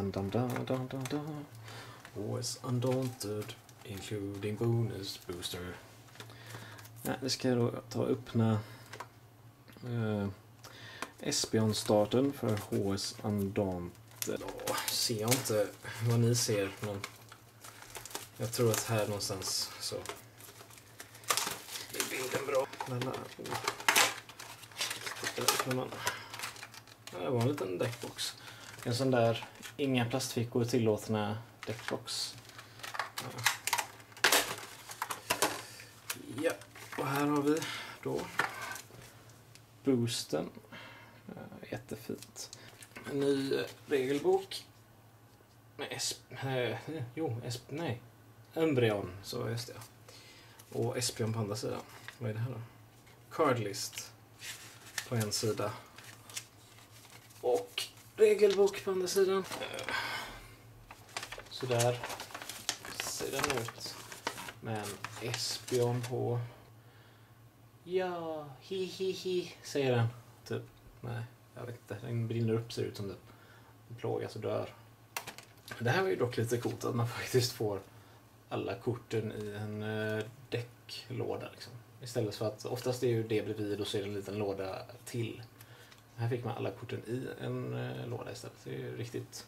Dun, dun, dun, dun, dun, dun. OS Undaunted, including bonus booster. Ja, det ska jag då ta och öppna eh, Espion-starten för HS Undaunted. Då ser jag inte vad ni ser, men jag tror att här någonstans så är bilden bra. Lala. Där öppnar man. Ja, Det var en liten deckbox. En sån där inga plastfickor tillåtna deckbox. Ja. och här har vi då boosten. Eh, jättefint. En ny eh, regelbok. Med esp... Eh, jo, esp... Nej. Embryon, så just det. Och Espion på andra sidan. Vad är det här då? Cardlist på en sida. Och regelbok på andra sidan. Sådär Så där ser den ut. Med en Espion på. Ja, hi hi hi, säger den. Typ. Nej, jag vet inte. Den brinner upp ser det ut som det. Den plågas och dör. Det här var ju dock lite coolt att man faktiskt får alla korten i en eh, däcklåda. Liksom. Istället för att oftast är ju det bredvid och så är det en liten låda till. Här fick man alla korten i en eh, låda istället. Det är ju riktigt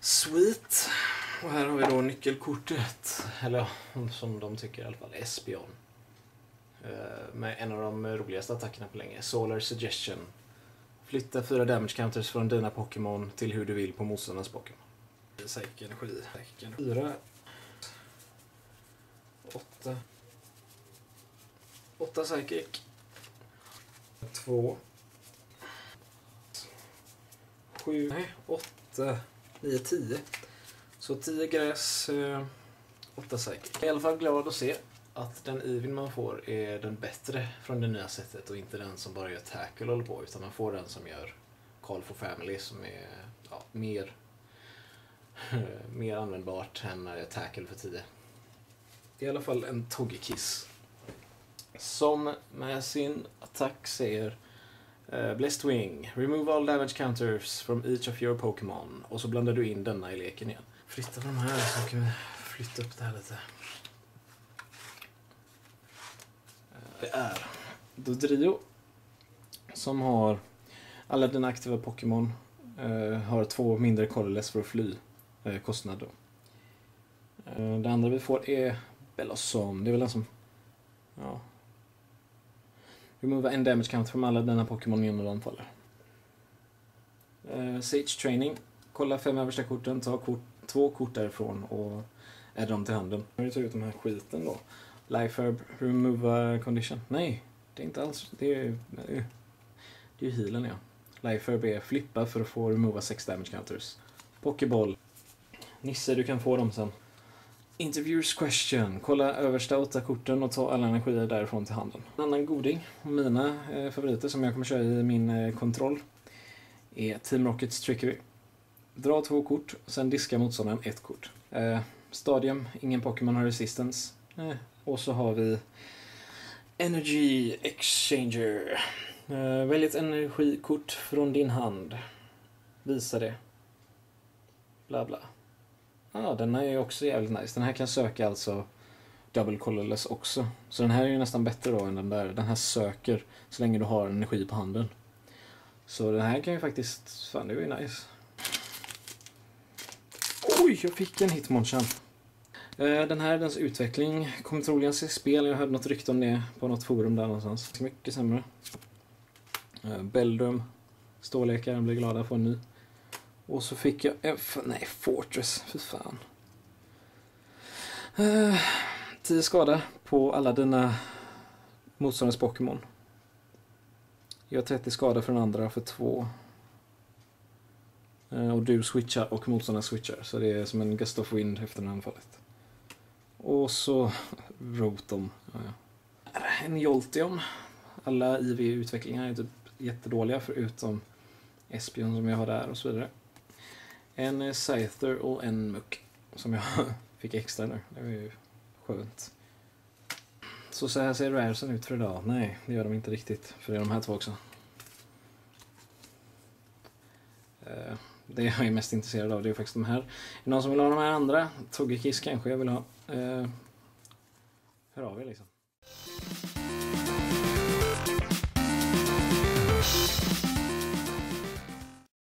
sweet. Och här har vi då nyckelkortet. Eller ja, som de tycker i alla fall, Espion. Eh, med en av de roligaste attackerna på länge. Solar Suggestion. Flytta fyra damage counters från dina Pokémon till hur du vill på motståndarnas Pokémon. Psychic energi. Fyra. Åtta. Åtta psychic. Två. Sju. Nej, åtta. Nio, tio. Så tio gräs. eh, Åtta psychic. Jag är i alla fall glad att se att den Ivin man får är den bättre från det nya sättet och inte den som bara gör tackle och håller på. Utan man får den som gör Call for Family som är ja, mer, mer användbart än tackle för 10. I alla fall en Togekiss. Som med sin attack säger uh, Blessed Wing, remove all damage counters from each of your Pokémon. Och så blandar du in denna i leken igen. Flytta de här så kan vi flytta upp det här lite. Eh, Det är Dodrio som har alla dina aktiva Pokémon eh, har två mindre colorless för att fly eh, kostnad då. Eh, det andra vi får är Bellosom. Det är väl den som... Ja. Remova en damage count från alla dina Pokémon innan du anfaller. Uh, eh, Sage Training. Kolla fem översta korten, ta kort, två kort därifrån och adda dem till handen. Nu har vi tagit ut den här skiten då. Life Herb, Remove Condition. Nej, det är inte alls... Det är, eh, det är ju healen ja. Life Herb är flippa för att få remova sex damage counters. Pokéboll. Nisse, du kan få dem sen. Interviewers question. Kolla översta åtta korten och ta alla energier därifrån till handen. En annan goding, mina eh, favoriter som jag kommer köra i min eh, kontroll, är Team Rockets Trickery. Dra två kort, sen diska motståndaren ett kort. Eh, stadium, ingen Pokémon har resistance. Eh, och så har vi Energy Exchanger. Eh, välj ett energikort från din hand. Visa det. Bla bla. Ja, ah, den här är ju också jävligt nice. Den här kan söka alltså double colorless också. Så den här är ju nästan bättre då än den där. Den här söker så länge du har energi på handen. Så den här kan ju faktiskt... Fan, det är ju nice. Oj, jag fick en hitmonchan. Eh, den här, dens utveckling kommer troligen se spel. Jag hörde något rykte om det på något forum där någonstans. Mycket sämre. Eh, Beldum. Storlekar, blir glada på en ny. Och så fick jag... en nej, Fortress. Fy fan. Eh, 10 skada på alla dina motståndares Pokémon. Jag har 30 skada för den andra för två. Eh, och du switchar och motståndaren switchar. Så det är som en gust of wind efter det här anfallet. Och så Rotom. Ja, ja. En Jolteon. Alla IV-utvecklingar är typ jättedåliga förutom Espion som jag har där och så vidare. En eh, Scyther och en Muck. Som jag fick extra nu. Det var ju skönt. Så så här ser raresen ut för idag. Nej, det gör de inte riktigt. För det är de här två också. Eh, det jag är mest intresserad av det är faktiskt de här. Är det någon som vill ha de här andra? Togekiss kanske jag vill ha. Eh, hör av er liksom.